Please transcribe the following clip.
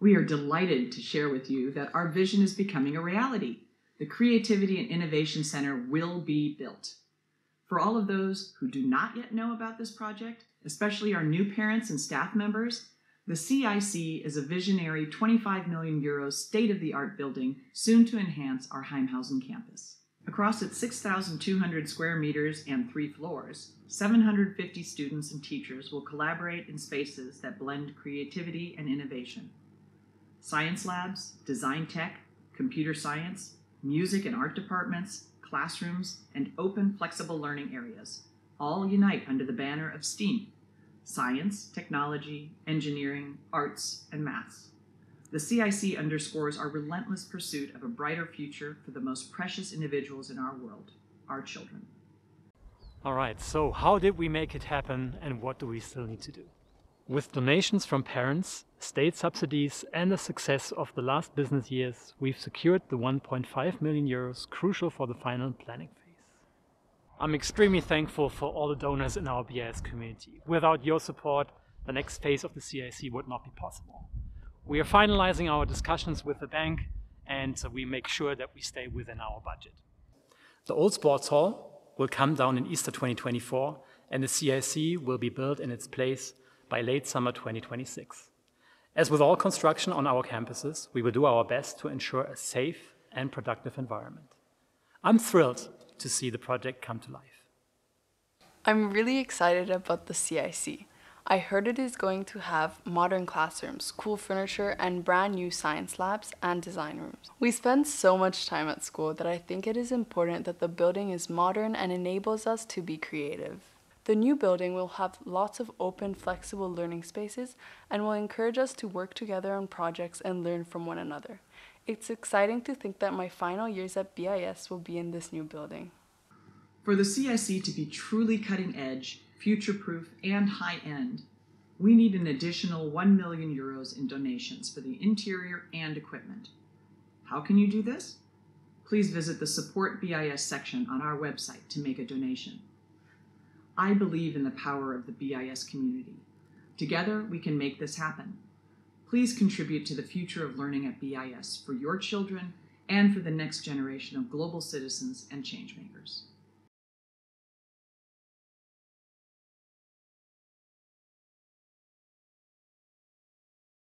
We are delighted to share with you that our vision is becoming a reality. The Creativity and Innovation Center will be built. For all of those who do not yet know about this project, especially our new parents and staff members, the CIC is a visionary 25 million euros state of the art building soon to enhance our Haimhausen campus. Across its 6,200 square meters and three floors, 750 students and teachers will collaborate in spaces that blend creativity and innovation. Science labs, design tech, computer science, music and art departments, classrooms, and open, flexible learning areas all unite under the banner of STEAM science, technology, engineering, arts, and maths. The CIC underscores our relentless pursuit of a brighter future for the most precious individuals in our world, our children. All right, so how did we make it happen and what do we still need to do? With donations from parents, state subsidies, and the success of the last business years, we've secured the 1.5 million euros crucial for the final planning phase. I'm extremely thankful for all the donors in our BIS community. Without your support, the next phase of the CIC would not be possible. We are finalizing our discussions with the bank and we make sure that we stay within our budget. The old sports hall will come down in Easter 2024 and the CIC will be built in its place by late summer 2026. As with all construction on our campuses, we will do our best to ensure a safe and productive environment. I'm thrilled to see the project come to life. I'm really excited about the CIC. I heard it is going to have modern classrooms, cool furniture, and brand new science labs and design rooms. We spend so much time at school that I think it is important that the building is modern and enables us to be creative. The new building will have lots of open, flexible learning spaces and will encourage us to work together on projects and learn from one another. It's exciting to think that my final years at BIS will be in this new building. For the CIC to be truly cutting edge, future proof, and high end, we need an additional 1 million euros in donations for the interior and equipment. How can you do this? Please visit the Support BIS section on our website to make a donation. I believe in the power of the BIS community. Together, we can make this happen. Please contribute to the future of learning at BIS for your children and for the next generation of global citizens and changemakers.